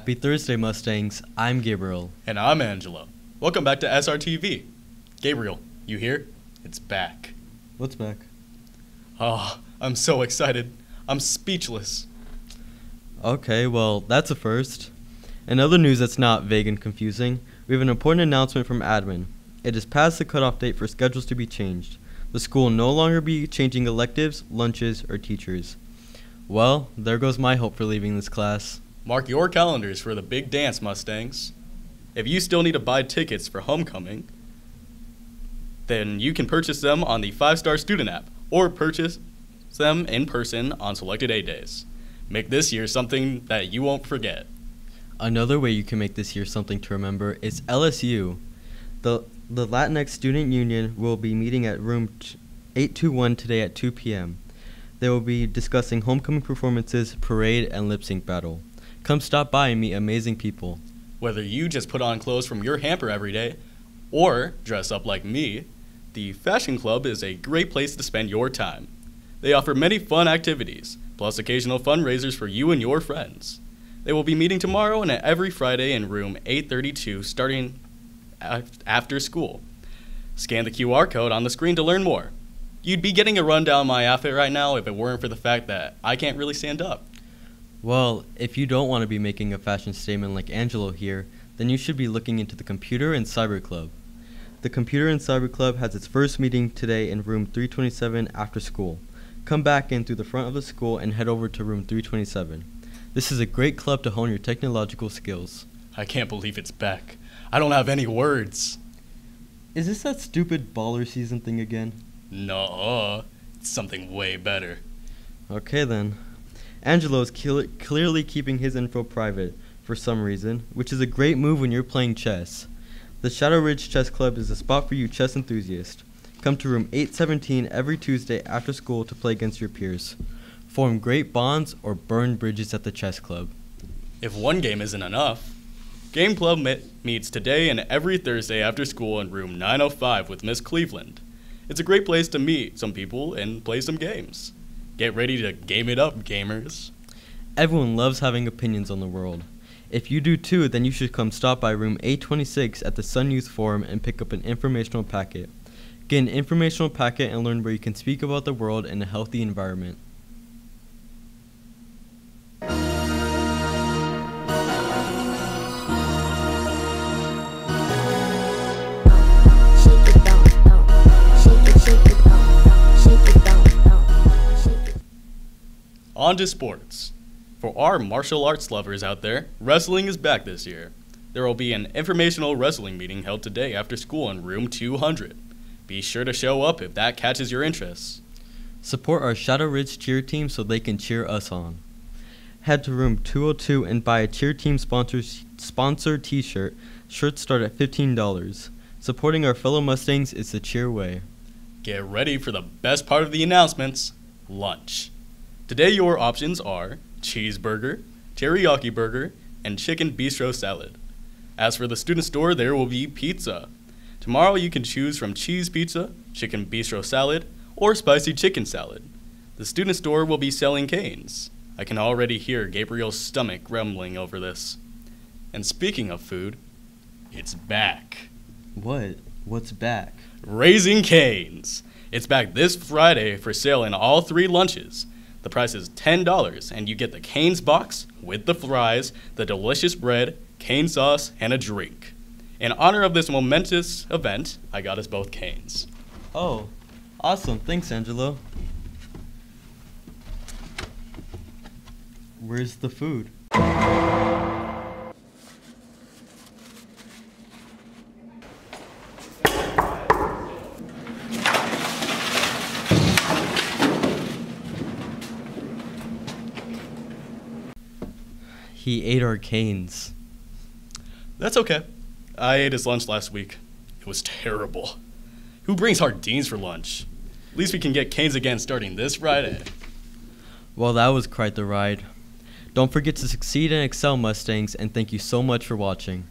Happy Thursday, Mustangs. I'm Gabriel. And I'm Angelo. Welcome back to SRTV. Gabriel, you here? It's back. What's back? Oh, I'm so excited. I'm speechless. Okay, well, that's a first. In other news that's not vague and confusing, we have an important announcement from admin. It is past the cutoff date for schedules to be changed. The school will no longer be changing electives, lunches, or teachers. Well, there goes my hope for leaving this class. Mark your calendars for the big dance, Mustangs. If you still need to buy tickets for homecoming, then you can purchase them on the 5 Star Student app or purchase them in person on selected A days. Make this year something that you won't forget. Another way you can make this year something to remember is LSU. The, the Latinx Student Union will be meeting at room 821 today at 2 p.m. They will be discussing homecoming performances, parade, and lip sync battle. Come stop by and meet amazing people. Whether you just put on clothes from your hamper every day or dress up like me, the Fashion Club is a great place to spend your time. They offer many fun activities, plus occasional fundraisers for you and your friends. They will be meeting tomorrow and every Friday in room 832 starting after school. Scan the QR code on the screen to learn more. You'd be getting a rundown my outfit right now if it weren't for the fact that I can't really stand up. Well, if you don't want to be making a fashion statement like Angelo here, then you should be looking into the Computer and Cyber Club. The Computer and Cyber Club has its first meeting today in room 327 after school. Come back in through the front of the school and head over to room 327. This is a great club to hone your technological skills. I can't believe it's back. I don't have any words. Is this that stupid baller season thing again? No, it's something way better. Okay then. Angelo is clearly keeping his info private for some reason, which is a great move when you're playing chess. The Shadow Ridge Chess Club is a spot for you chess enthusiasts. Come to room 817 every Tuesday after school to play against your peers. Form great bonds or burn bridges at the chess club. If one game isn't enough, Game Club meets today and every Thursday after school in room 905 with Miss Cleveland. It's a great place to meet some people and play some games. Get ready to game it up, gamers. Everyone loves having opinions on the world. If you do too, then you should come stop by room 826 at the Sun Youth Forum and pick up an informational packet. Get an informational packet and learn where you can speak about the world in a healthy environment. On to sports. For our martial arts lovers out there, wrestling is back this year. There will be an informational wrestling meeting held today after school in room 200. Be sure to show up if that catches your interest. Support our Shadow Ridge cheer team so they can cheer us on. Head to room 202 and buy a cheer team sponsors, sponsor t-shirt. Shirts start at $15. Supporting our fellow Mustangs is the cheer way. Get ready for the best part of the announcements, lunch. Today, your options are cheeseburger, teriyaki burger, and chicken bistro salad. As for the student store, there will be pizza. Tomorrow, you can choose from cheese pizza, chicken bistro salad, or spicy chicken salad. The student store will be selling canes. I can already hear Gabriel's stomach rumbling over this. And speaking of food, it's back. What? What's back? Raising Cane's. It's back this Friday for sale in all three lunches. The price is $10, and you get the Canes box with the fries, the delicious bread, cane sauce, and a drink. In honor of this momentous event, I got us both canes. Oh, awesome. Thanks, Angelo. Where's the food? He ate our canes. That's okay. I ate his lunch last week. It was terrible. Who brings hardines for lunch? At least we can get canes again starting this Friday. Well, that was quite the ride. Don't forget to succeed and excel, Mustangs, and thank you so much for watching.